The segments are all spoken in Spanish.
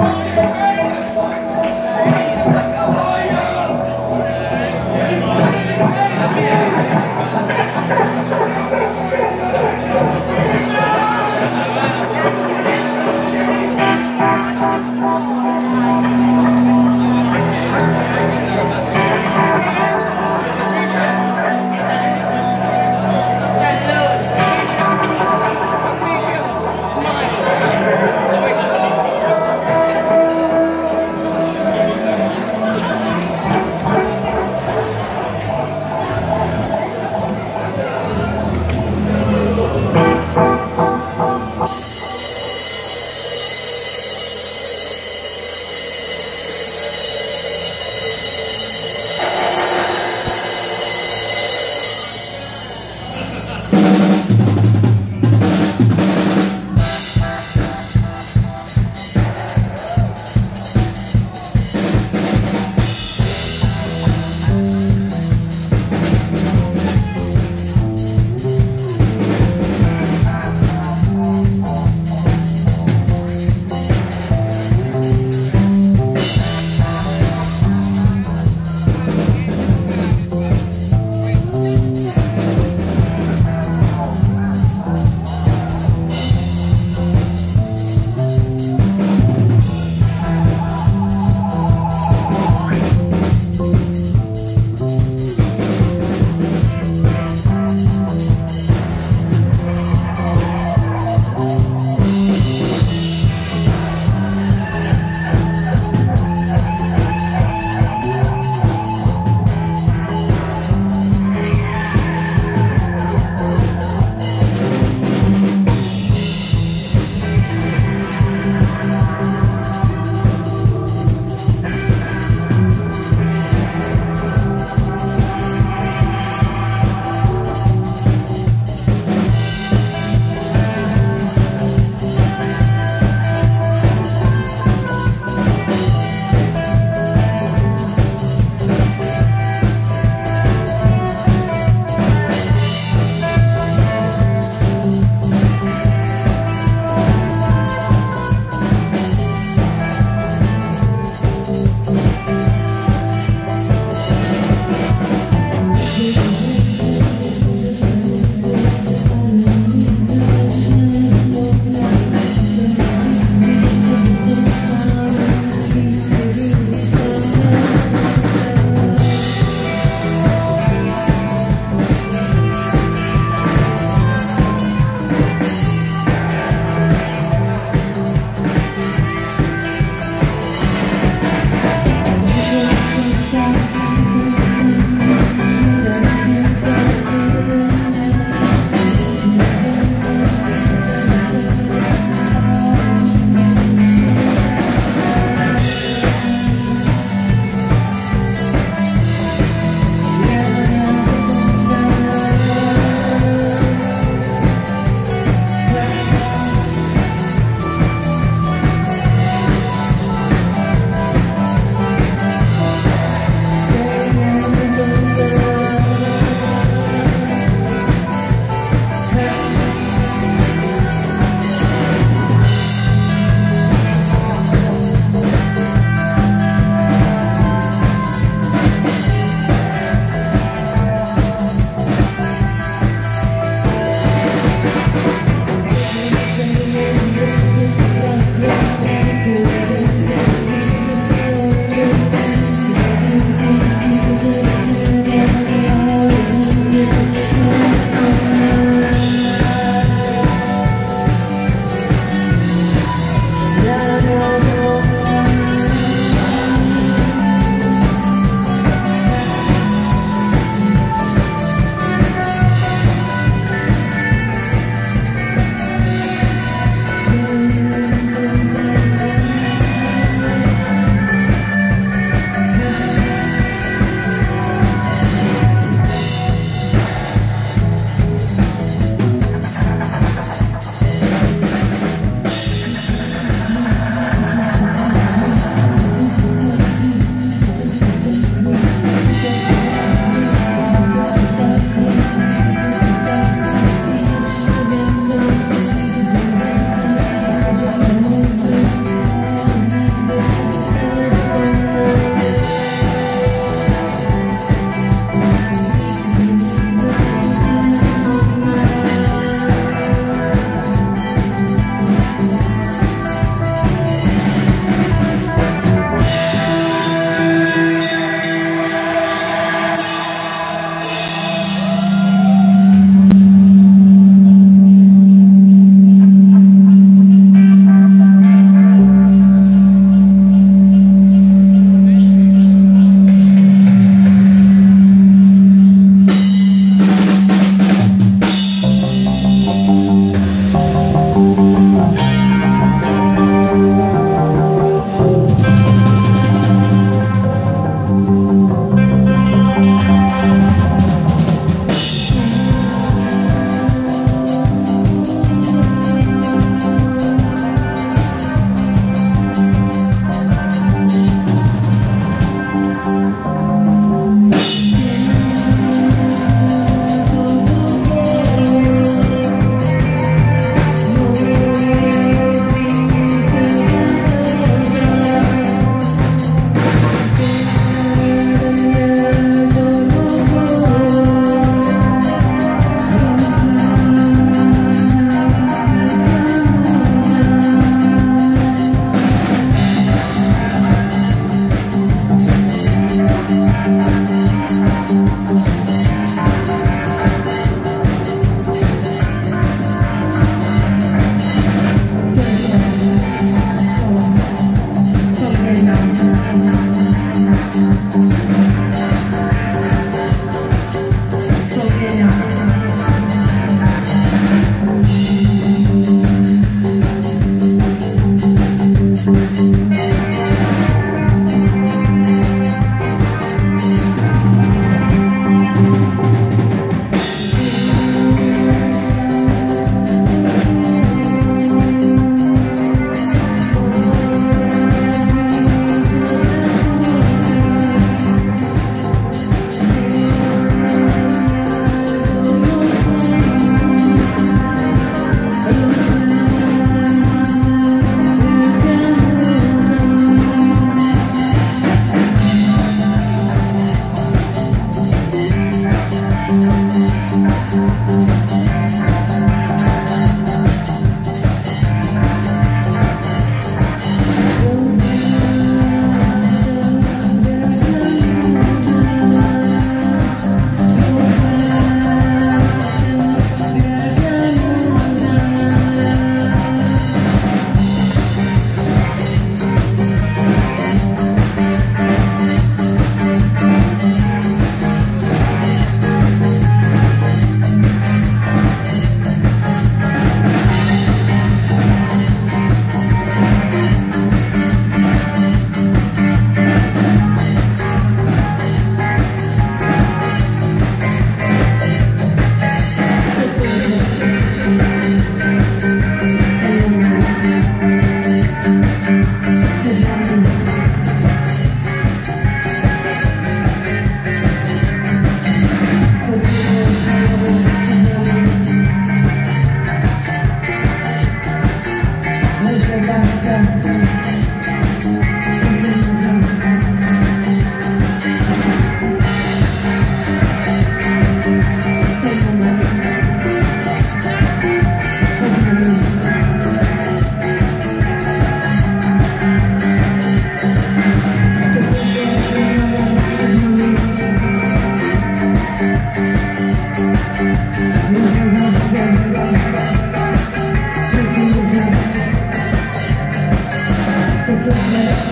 Thank you.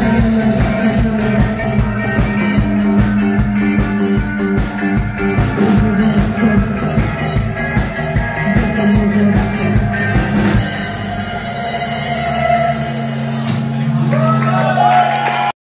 Gracias.